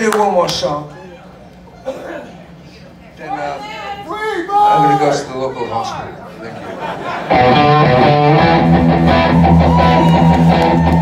do one more song. Then uh, I'm gonna go to the local hospital. Thank you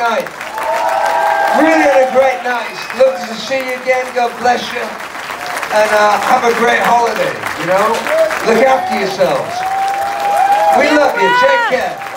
night. Really had a great night. Love to see you again. God bless you. And uh, have a great holiday, you know? Look after yourselves. We love you. Take care.